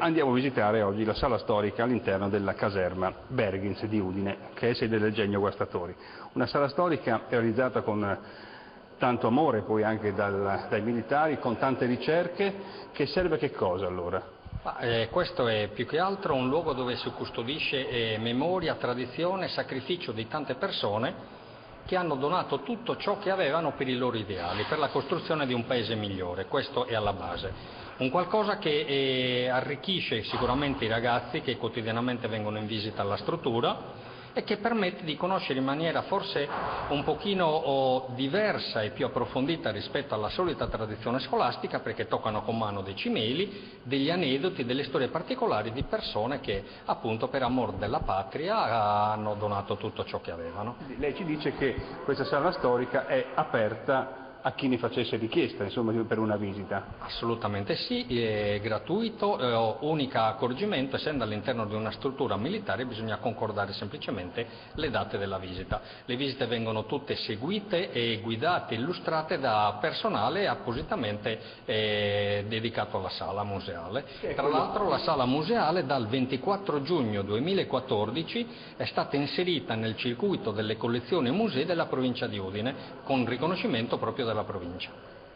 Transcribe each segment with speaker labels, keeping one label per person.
Speaker 1: andiamo a visitare oggi la sala storica all'interno della caserma Berghins di Udine, che è sede del Genio Guastatori. Una sala storica realizzata con tanto amore poi anche dal, dai militari, con tante ricerche, che serve a che cosa allora?
Speaker 2: Eh, questo è più che altro un luogo dove si custodisce eh, memoria, tradizione, sacrificio di tante persone che hanno donato tutto ciò che avevano per i loro ideali, per la costruzione di un paese migliore. Questo è alla base. Un qualcosa che eh, arricchisce sicuramente i ragazzi che quotidianamente vengono in visita alla struttura e che permette di conoscere in maniera forse un pochino oh, diversa e più approfondita rispetto alla solita tradizione scolastica perché toccano con mano dei cimeli, degli aneddoti, delle storie particolari di persone che appunto per amor della patria hanno donato tutto ciò che avevano.
Speaker 1: Lei ci dice che questa sala storica è aperta a chi ne facesse richiesta insomma, per una visita?
Speaker 2: Assolutamente sì, è gratuito, eh, unico accorgimento, essendo all'interno di una struttura militare bisogna concordare semplicemente le date della visita. Le visite vengono tutte seguite e guidate, illustrate da personale appositamente eh, dedicato alla sala museale. Tra l'altro la sala museale dal 24 giugno 2014 è stata inserita nel circuito delle collezioni musei della provincia di Udine con riconoscimento proprio della provincia.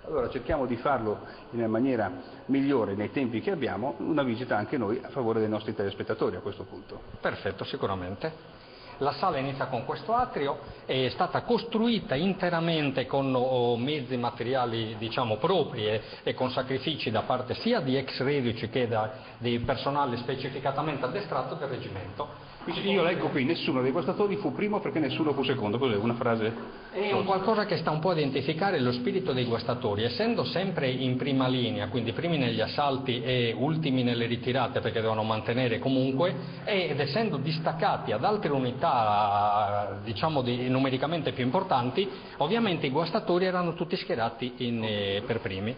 Speaker 1: Allora cerchiamo di farlo in maniera migliore nei tempi che abbiamo, una visita anche noi a favore dei nostri telespettatori a questo punto.
Speaker 2: Perfetto, sicuramente. La sala inizia con questo atrio, è stata costruita interamente con oh, mezzi materiali diciamo, propri e, e, con sacrifici da parte sia di ex reduci che da, di personale specificatamente addestrato del reggimento.
Speaker 1: Io leggo qui, nessuno dei guastatori fu primo perché nessuno fu secondo, cos'è una frase?
Speaker 2: È un qualcosa che sta un po' a identificare lo spirito dei guastatori, essendo sempre in prima linea, quindi primi negli assalti e ultimi nelle ritirate perché devono mantenere comunque, ed essendo distaccati ad altre unità diciamo di, numericamente più importanti, ovviamente i guastatori erano tutti schierati in, eh, per primi.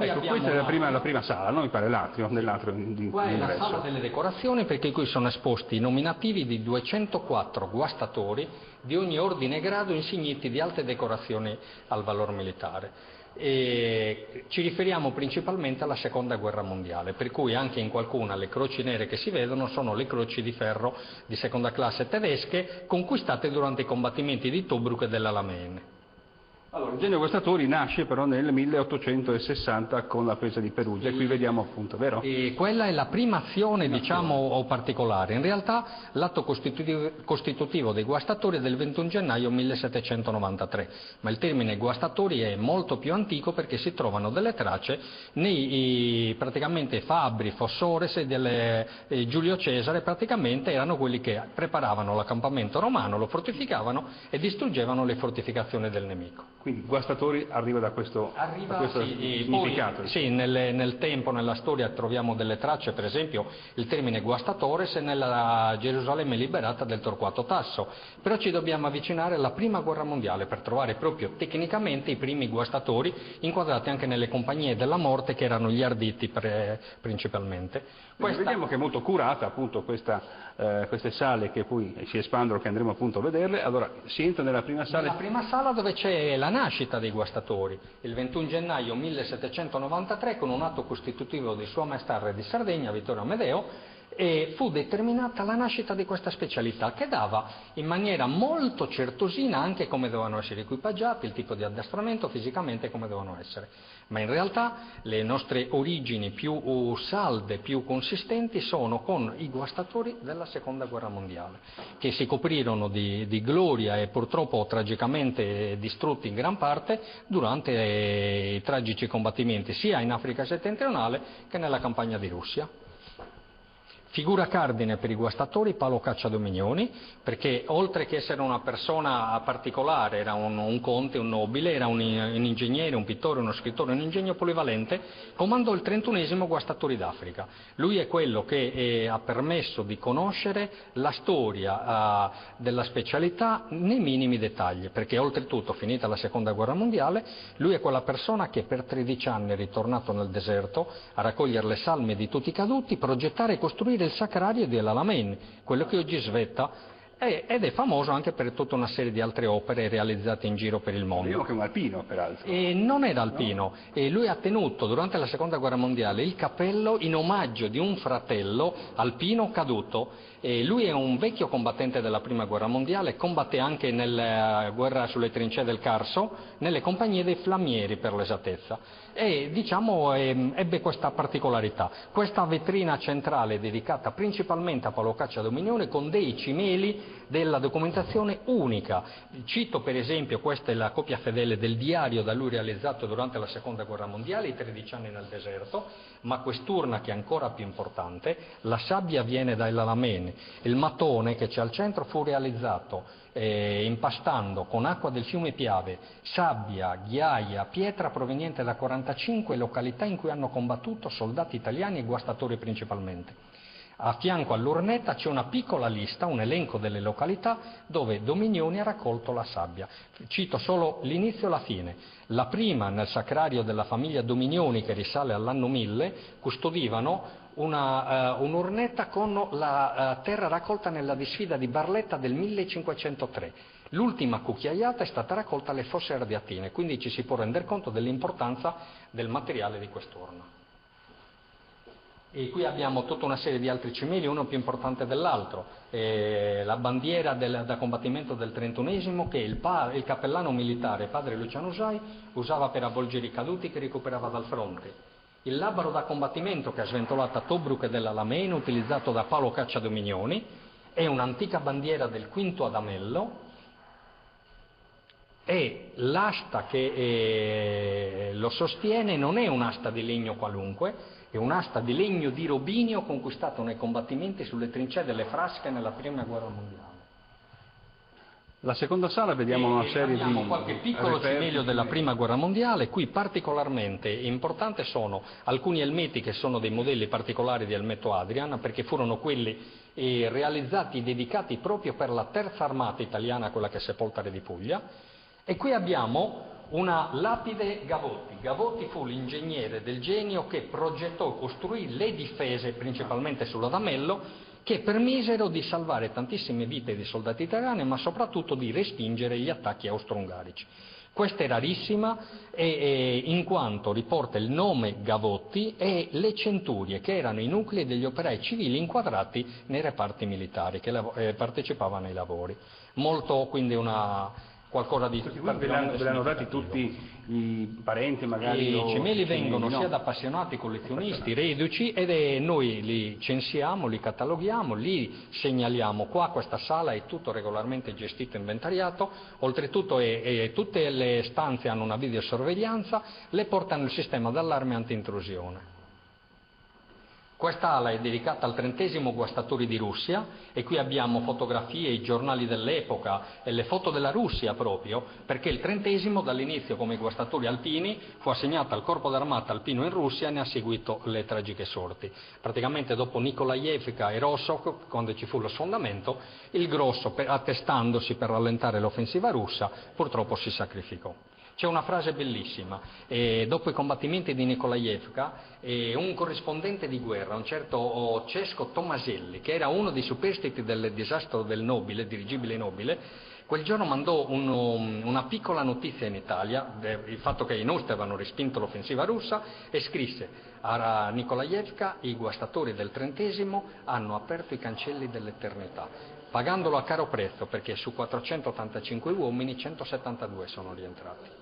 Speaker 1: Ecco, questa è la prima, la prima, sala, no? mi pare l'atrio, dell'atrio
Speaker 2: di Qua è la sala delle decorazioni perché qui sono esposti i nominativi di 204 guastatori di ogni ordine e grado insigniti di alte decorazioni al valor militare. E ci riferiamo principalmente alla seconda guerra mondiale, per cui anche in qualcuna le croci nere che si vedono sono le croci di ferro di seconda classe tedesche conquistate durante i combattimenti di Tobruk e dell'Alamein.
Speaker 1: Allora, il genio Guastatori nasce però nel 1860 con la presa di Perugia e qui vediamo appunto, vero?
Speaker 2: E quella è la prima azione, diciamo, particolare. In realtà l'atto costitutivo, costitutivo, dei guastatori è del 21 gennaio 1793, ma il termine guastatori è molto più antico perché si trovano delle tracce nei praticamente Fabri, Fossores e delle, eh, Giulio Cesare praticamente erano quelli che preparavano l'accampamento romano, lo fortificavano e distruggevano le fortificazioni del nemico.
Speaker 1: Quindi guastatori arriva da questo,
Speaker 2: arriva,
Speaker 1: da questo
Speaker 2: sì,
Speaker 1: significato.
Speaker 2: Poi, sì, nel, nel, tempo, nella storia troviamo delle tracce, per esempio il termine guastatores è nella Gerusalemme liberata del Torquato Tasso, però ci dobbiamo avvicinare alla prima guerra mondiale per trovare proprio tecnicamente i primi guastatori inquadrati anche nelle compagnie della morte che erano gli arditi pre, principalmente.
Speaker 1: Questa... Vediamo che è molto curata appunto questa, eh, queste sale che poi si espandono, che andremo appunto a vederle. Allora si entra nella prima sala.
Speaker 2: Nella prima sala dove c'è la nascita dei guastatori, il 21 gennaio 1793 con un atto costitutivo di Sua Maestà Re di Sardegna, Vittorio Amedeo, e fu determinata la nascita di questa specialità che dava in maniera molto certosina anche come dovevano essere equipaggiati, il tipo di addestramento, fisicamente come dovevano essere. Ma in realtà le nostre origini più salde, più consistenti sono con i guastatori della seconda guerra mondiale, che si coprirono di, di gloria e purtroppo tragicamente distrutti in gran parte durante i tragici combattimenti sia in Africa settentrionale che nella campagna di Russia. Figura cardine per i guastatori Paolo Cacciadominioni, perché oltre che essere una persona particolare, era un, un conte, un nobile, era un, un, ingegnere, un pittore, uno scrittore, un ingegno polivalente, comandò il 31 Guastatori d'Africa. Lui è quello che eh, ha permesso di conoscere la storia eh, della specialità nei minimi dettagli, perché oltretutto, finita la seconda guerra mondiale, lui è quella persona che per 13 anni è ritornato nel deserto a raccogliere le salme di tutti i caduti, progettare e costruire il sacrario di El Alamein, quello che oggi svetta ed è famoso anche per tutta una serie di altre opere realizzate in giro per il mondo.
Speaker 1: Vediamo che è un alpino, peraltro.
Speaker 2: E non era alpino, no? lui ha tenuto durante la seconda guerra mondiale il cappello in omaggio di un fratello alpino caduto. E lui è un vecchio combattente della prima guerra mondiale, combatté anche nella guerra sulle trincee del Carso, nelle compagnie dei flammieri per l'esattezza e diciamo, ebbe questa particolarità. Questa vetrina centrale dedicata principalmente a Paolo Caccia Dominione con dei cimeli della documentazione unica. Cito per esempio, questa è la copia fedele del diario da lui realizzato durante la seconda guerra mondiale, i 13 anni nel deserto, ma quest'urna che è ancora più importante, la sabbia viene dai Lalamene, il mattone che c'è al centro fu realizzato eh, impastando con acqua del fiume Piave sabbia, ghiaia, pietra proveniente da 45 località in cui hanno combattuto soldati italiani e guastatori principalmente. A fianco all'urnetta c'è una piccola lista, un elenco delle località dove Dominioni ha raccolto la sabbia. Cito solo l'inizio e la fine. La prima, nel sacrario della famiglia Dominioni, che risale all'anno 1000, custodivano una, uh, un'urnetta con la uh, terra raccolta nella disfida di Barletta del 1503. L'ultima cucchiaiata è stata raccolta alle fosse ardiatine, quindi ci si può rendere conto dell'importanza del materiale di quest'urna. E qui abbiamo tutta una serie di altri cimeli, uno più importante dell'altro. Eh, la bandiera del, da combattimento del trentunesimo che il, pa, il cappellano militare, padre Luciano Usai, usava per avvolgere i caduti che recuperava dal fronte il labaro da combattimento che ha sventolato a Tobruk dell'Alamein, utilizzato da Paolo Cacciadominioni, è un'antica bandiera del quinto Adamello e l'asta che eh, lo sostiene non è un'asta di legno qualunque, è un'asta di legno di robinio conquistato nei combattimenti sulle trincee delle Frasche nella prima guerra mondiale.
Speaker 1: La seconda sala vediamo e una serie
Speaker 2: di... Abbiamo qualche piccolo cimelio della prima guerra mondiale, qui particolarmente importante sono alcuni elmetti che sono dei modelli particolari di elmetto Adrian, perché furono quelli eh, realizzati e dedicati proprio per la terza armata italiana, quella che è Sepoltare di Puglia, e qui abbiamo una lapide Gavotti. Gavotti fu l'ingegnere del genio che progettò e costruì le difese, principalmente sull'Adamello, che permisero di salvare tantissime vite di soldati italiani, ma soprattutto di respingere gli attacchi austro-ungarici. Questa è rarissima e, e, in quanto riporta il nome Gavotti e le centurie, che erano i nuclei degli operai civili inquadrati nei reparti militari che eh, partecipavano ai lavori. Molto quindi una, qualcosa di...
Speaker 1: Questi ve l'hanno dati tutti i parenti magari?
Speaker 2: I cemeli vengono no. sia da appassionati collezionisti, reduci, ed noi li censiamo, li cataloghiamo, li segnaliamo. Qua questa sala è tutto regolarmente gestito e inventariato, oltretutto è, è, tutte le stanze hanno una videosorveglianza, le portano il sistema d'allarme anti-intrusione. Questa ala è dedicata al trentesimo guastatori di Russia e qui abbiamo fotografie, i giornali dell'epoca e le foto della Russia proprio, perché il trentesimo dall'inizio come guastatori alpini fu assegnato al corpo d'armata alpino in Russia e ne ha seguito le tragiche sorti. Praticamente dopo Nikolaevka e Rossok, quando ci fu lo sfondamento, il grosso, attestandosi per rallentare l'offensiva russa, purtroppo si sacrificò. C'è una frase bellissima, eh, dopo i combattimenti di Nikolaevka, eh, un corrispondente di guerra, un certo Cesco Tomaselli, che era uno dei superstiti del disastro del nobile, dirigibile nobile, quel giorno mandò un, um, una piccola notizia in Italia, il fatto che i nostri avevano respinto l'offensiva russa, e scrisse a Nikolaevka i guastatori del trentesimo hanno aperto i cancelli dell'eternità, pagandolo a caro prezzo perché su 485 uomini 172 sono rientrati.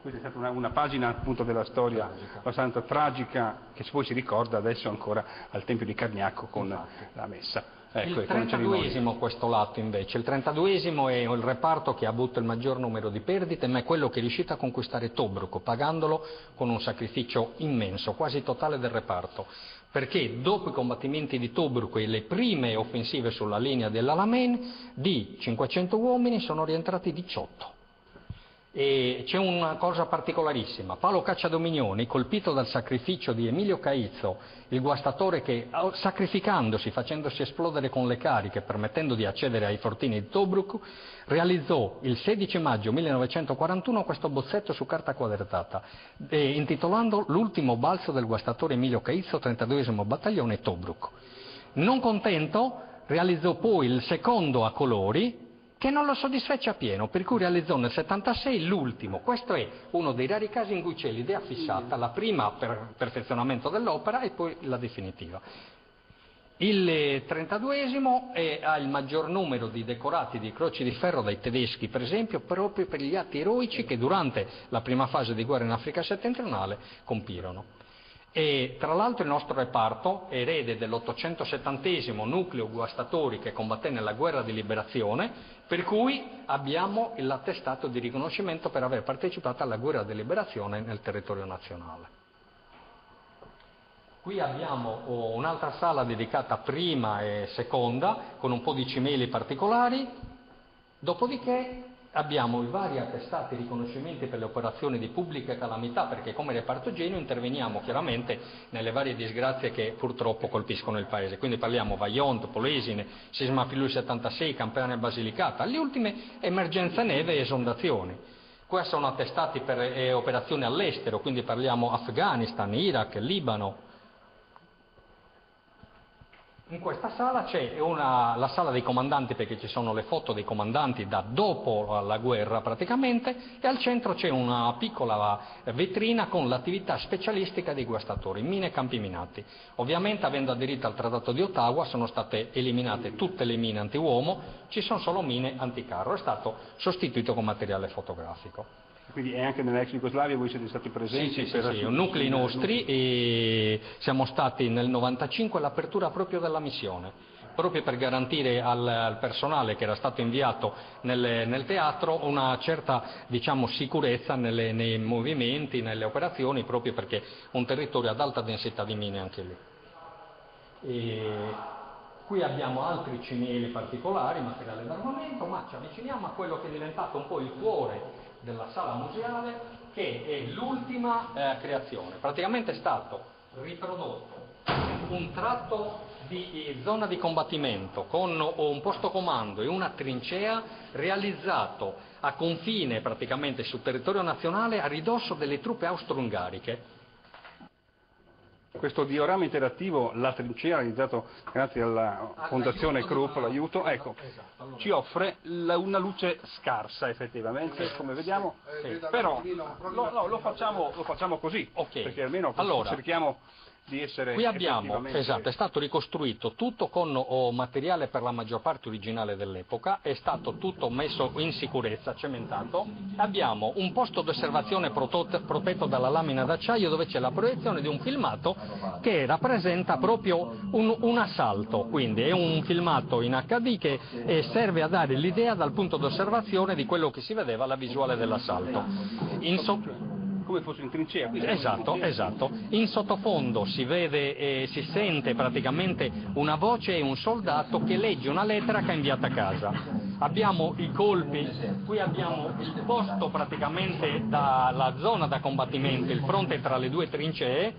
Speaker 1: Questa è stata una, una pagina appunto della storia tragica. abbastanza tragica che poi si ricorda adesso ancora al Tempio di Cargnacco con Infatti. la messa.
Speaker 2: Ecco, il 32esimo questo lato invece, il 32esimo è il reparto che ha avuto il maggior numero di perdite, ma è quello che è riuscito a conquistare Tobruk, pagandolo con un sacrificio immenso, quasi totale del reparto, perché dopo i combattimenti di Tobruk e le prime offensive sulla linea dell'Alamein, di 500 uomini sono rientrati 18. E c'è una cosa particolarissima, Paolo Cacciadominioni, colpito dal sacrificio di Emilio Caizzo, il guastatore che sacrificandosi, facendosi esplodere con le cariche, permettendo di accedere ai fortini di Tobruk, realizzò il 16 maggio 1941 questo bozzetto su carta quadrettata, eh, intitolando L'ultimo balzo del guastatore Emilio Caizzo, 32 battaglione Tobruk. Non contento, realizzò poi il secondo a colori, che non lo soddisfece a pieno, per cui realizzò nel 76 l'ultimo. Questo è uno dei rari casi in cui c'è l'idea fissata, la prima per perfezionamento dell'opera e poi la definitiva. Il 32esimo ha il maggior numero di decorati di croci di ferro dai tedeschi, per esempio, proprio per gli atti eroici che durante la prima fase di guerra in Africa settentrionale compirono. E tra l'altro il nostro reparto, erede dell'870 nucleo guastatori che combatté nella guerra di liberazione, per cui abbiamo l'attestato di riconoscimento per aver partecipato alla guerra di liberazione nel territorio nazionale. Qui abbiamo oh, un'altra sala dedicata prima e seconda, con un po' di cimeli particolari, dopodiché abbiamo i vari attestati e riconoscimenti per le operazioni di pubblica calamità, perché come reparto genio interveniamo chiaramente nelle varie disgrazie che purtroppo colpiscono il Paese. Quindi parliamo Vaionto, Polesine, Sisma Filù 76, Campania Basilicata, alle ultime emergenza neve e esondazioni. Questi sono attestati per eh, operazioni all'estero, quindi parliamo Afghanistan, Iraq, Libano, in questa sala c'è una, la sala dei comandanti perché ci sono le foto dei comandanti da dopo la guerra praticamente e al centro c'è una piccola vetrina con l'attività specialistica dei guastatori, mine e campi minati. Ovviamente avendo aderito al Trattato di Ottawa sono state eliminate tutte le mine anti-uomo, ci sono solo mine anticarro, è stato sostituito con materiale fotografico.
Speaker 1: Quindi anche nell'ex Jugoslavia voi siete stati presenti?
Speaker 2: Sì, sì, sì, sì nuclei nostri e siamo stati nel 95 all'apertura proprio della missione, proprio per garantire al, al personale che era stato inviato nel, nel teatro una certa diciamo, sicurezza nelle, nei movimenti, nelle operazioni, proprio perché è un territorio ad alta densità di mine anche lì. E qui abbiamo altri cimeli particolari, materiale d'armamento, ma ci avviciniamo a quello che è diventato un po' il cuore della sala museale che è l'ultima eh, creazione. Praticamente è stato riprodotto un tratto di eh, zona di combattimento con un posto comando e una trincea realizzato a confine praticamente sul territorio nazionale a ridosso delle truppe austro-ungariche
Speaker 1: questo diorama interattivo, la trincea realizzato grazie alla Fondazione Krupp, l'aiuto, ecco, esatto, ci offre la, una luce scarsa effettivamente, come vediamo, sì. però no, no, lo, facciamo, lo, facciamo, così, okay. perché almeno allora, cerchiamo di essere
Speaker 2: Qui abbiamo, esatto, è stato ricostruito tutto con oh, materiale per la maggior parte originale dell'epoca, è stato tutto messo in sicurezza, cementato, abbiamo un posto d'osservazione protetto dalla lamina d'acciaio dove c'è la proiezione di un filmato che rappresenta proprio un, un assalto, quindi è un filmato in HD che eh, serve a dare l'idea dal punto d'osservazione di quello che si vedeva alla visuale dell'assalto. In so
Speaker 1: come fosse in trincea.
Speaker 2: Esatto, esatto. In sottofondo si vede e si sente praticamente una voce e un soldato che legge una lettera che ha inviato a casa. Abbiamo i colpi, qui abbiamo il posto praticamente dalla zona da combattimento, il fronte tra le due trincee,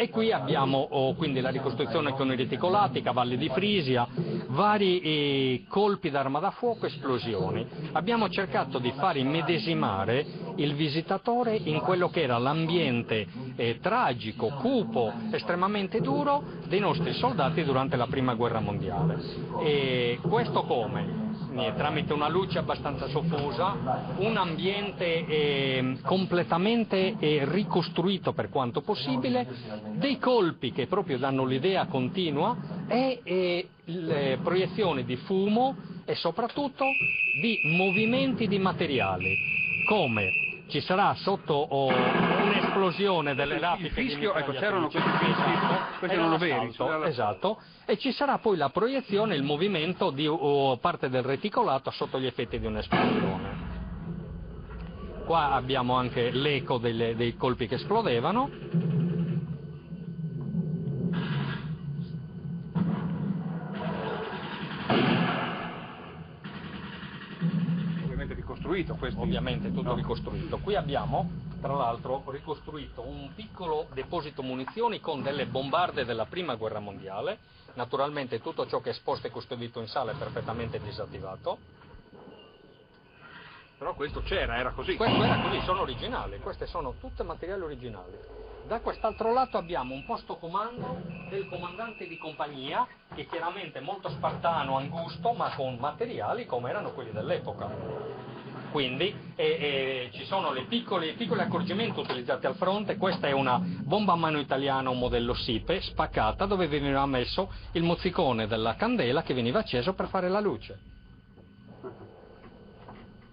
Speaker 2: e qui abbiamo oh, quindi la ricostruzione con i reticolati, cavalli di Frisia, vari eh, colpi d'arma da fuoco, esplosioni. Abbiamo cercato di far immedesimare il visitatore in quello che era l'ambiente eh, tragico, cupo, estremamente duro dei nostri soldati durante la prima guerra mondiale. E questo come? Tramite una luce abbastanza soffusa, un ambiente eh, completamente eh, ricostruito per quanto possibile, dei colpi che proprio danno l'idea continua e, e le proiezioni di fumo e soprattutto di movimenti di materiali, come ci sarà sotto oh, un'esplosione delle rapiche il
Speaker 1: fischio, ecco, c'erano questi fischi, questi erano veri.
Speaker 2: Esatto, e ci sarà poi la proiezione, il movimento di oh, parte del reticolato sotto gli effetti di un'esplosione. Qua abbiamo anche l'eco dei colpi che esplodevano.
Speaker 1: Ricostruito questo?
Speaker 2: Ovviamente tutto no. ricostruito. Qui abbiamo, tra l'altro, ricostruito un piccolo deposito munizioni con delle bombarde della prima guerra mondiale. Naturalmente tutto ciò che è esposto e custodito in sala è perfettamente disattivato.
Speaker 1: Però questo c'era, era così.
Speaker 2: Questo era così, sono originali, queste sono tutte materiali originali. Da quest'altro lato abbiamo un posto comando del comandante di compagnia, che chiaramente è molto spartano, angusto, ma con materiali come erano quelli dell'epoca. Quindi e, e, ci sono i piccoli, accorgimenti utilizzati al fronte, questa è una bomba a mano italiana, un modello SIPE, spaccata, dove veniva messo il mozzicone della candela che veniva acceso per fare la luce.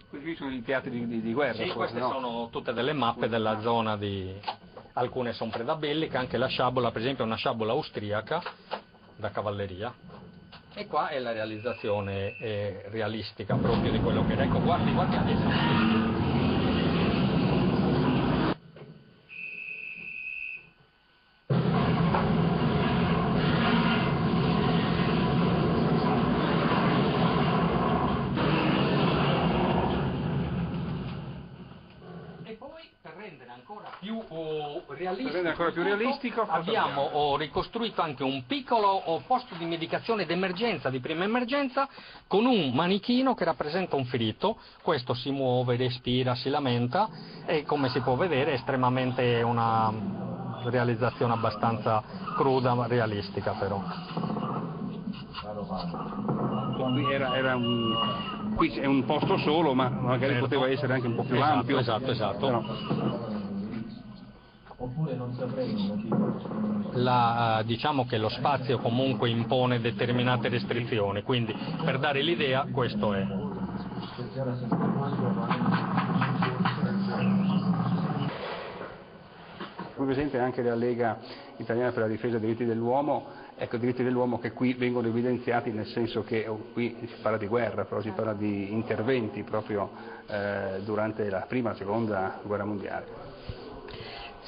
Speaker 1: Qui sono i teatri di, di, di guerra?
Speaker 2: Sì,
Speaker 1: forse,
Speaker 2: queste
Speaker 1: no?
Speaker 2: sono tutte delle mappe della zona di... alcune sono predabelliche, anche la sciabola, per esempio è una sciabola austriaca da cavalleria. E qua è la realizzazione eh, realistica proprio di quello che. Ecco, guardi, guardi adesso. Più oh, realistico,
Speaker 1: ancora più realistico
Speaker 2: abbiamo oh, ricostruito anche un piccolo oh, posto di medicazione d'emergenza, di prima emergenza, con un manichino che rappresenta un ferito, questo si muove, respira, si lamenta e come si può vedere è estremamente una realizzazione abbastanza cruda ma realistica però.
Speaker 1: Era, era un, qui è un posto solo ma magari certo. poteva essere anche un po' più
Speaker 2: esatto,
Speaker 1: ampio.
Speaker 2: Esatto, esatto. Però oppure non saprei un motivo? La, diciamo che lo spazio comunque impone determinate restrizioni, quindi per dare l'idea questo è.
Speaker 1: Qui presente anche la Lega Italiana per la difesa dei diritti dell'uomo, ecco diritti dell'uomo che qui vengono evidenziati nel senso che oh, qui si parla di guerra, però si parla di interventi proprio eh, durante la prima e la seconda guerra mondiale.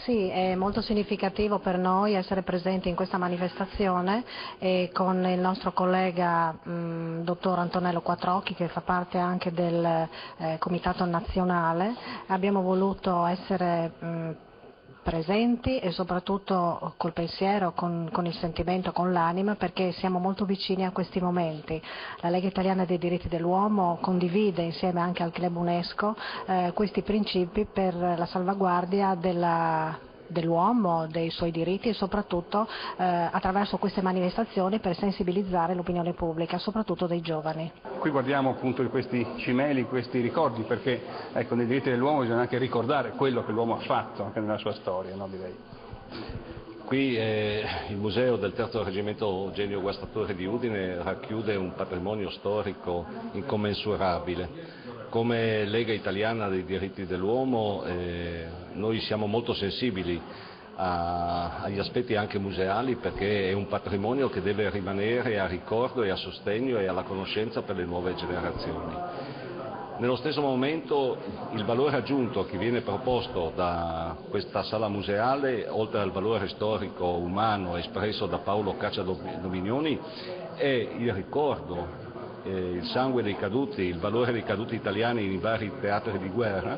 Speaker 3: Sì, è molto significativo per noi essere presenti in questa manifestazione e con il nostro collega mh, dottor Antonello Quattrocchi che fa parte anche del eh, Comitato Nazionale. Abbiamo voluto essere mh, presenti e soprattutto col pensiero, con, con il sentimento, con l'anima perché siamo molto vicini a questi momenti. La Lega Italiana dei diritti dell'uomo condivide insieme anche al Club UNESCO eh, questi principi per la salvaguardia della dell'uomo, dei suoi diritti e soprattutto eh, attraverso queste manifestazioni per sensibilizzare l'opinione pubblica, soprattutto dei giovani.
Speaker 1: Qui guardiamo appunto questi cimeli, questi ricordi, perché ecco, nei diritti dell'uomo bisogna anche ricordare quello che l'uomo ha fatto anche nella sua storia, no, direi.
Speaker 4: Qui eh, il museo del terzo reggimento Eugenio Guastatore di Udine racchiude un patrimonio storico incommensurabile come Lega Italiana dei diritti dell'uomo eh, noi siamo molto sensibili a, agli aspetti anche museali perché è un patrimonio che deve rimanere a ricordo e a sostegno e alla conoscenza per le nuove generazioni. Nello stesso momento il valore aggiunto che viene proposto da questa sala museale, oltre al valore storico umano espresso da Paolo Caccia Dominioni, è il ricordo il sangue dei caduti, il valore dei caduti italiani in vari teatri di guerra,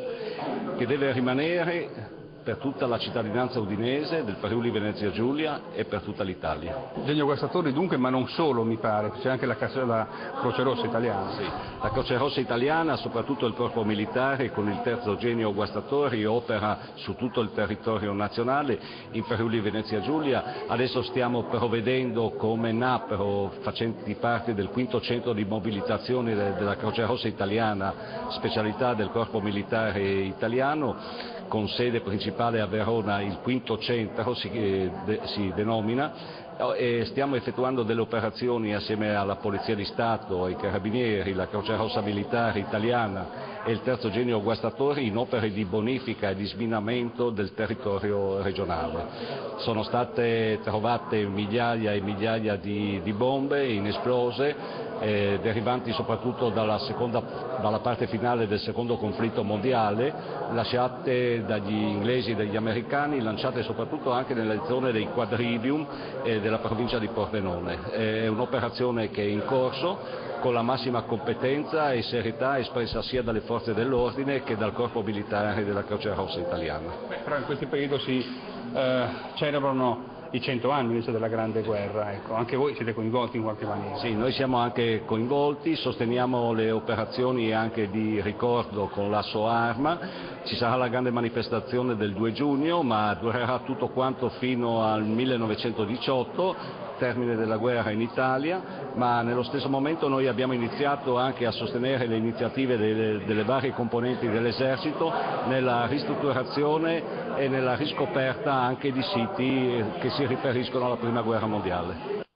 Speaker 4: che deve rimanere per tutta la cittadinanza udinese, del Friuli Venezia Giulia e per tutta l'Italia.
Speaker 1: Genio Guastatori dunque, ma non solo mi pare, c'è anche la, la, Croce Rossa italiana.
Speaker 4: Sì, la Croce Rossa italiana, soprattutto il corpo militare con il terzo Genio Guastatori opera su tutto il territorio nazionale, in Friuli Venezia Giulia, adesso stiamo provvedendo come NAPRO facenti parte del quinto centro di mobilitazione della Croce Rossa italiana, specialità del corpo militare italiano, con sede principale a Verona, il quinto centro si, eh, de, si denomina, stiamo effettuando delle operazioni assieme alla Polizia di Stato, ai Carabinieri, la Croce Rossa Militare Italiana e il terzo genio guastatori in opere di bonifica e di sminamento del territorio regionale. Sono state trovate migliaia e migliaia di, di bombe inesplose eh, derivanti soprattutto dalla, seconda, dalla, parte finale del secondo conflitto mondiale, lasciate dagli inglesi e dagli americani, lanciate soprattutto anche nelle zone dei quadrivium eh, della provincia di Pordenone. È un'operazione che è in corso con la massima competenza e serietà espressa sia dalle forze dell'ordine che dal corpo militare della Croce Rossa italiana.
Speaker 1: Beh, però in questo periodo si eh, celebrano i 100 anni invece della Grande Guerra, ecco. anche voi siete coinvolti in qualche maniera.
Speaker 4: Sì, noi siamo anche coinvolti, sosteniamo le operazioni anche di ricordo con l'asso arma, ci sarà la grande manifestazione del 2 giugno ma durerà tutto quanto fino al 1918 termine della guerra in Italia, ma nello stesso momento noi abbiamo iniziato anche a sostenere le iniziative delle, delle varie componenti dell'esercito nella ristrutturazione e nella riscoperta anche di siti che si riferiscono alla prima guerra mondiale.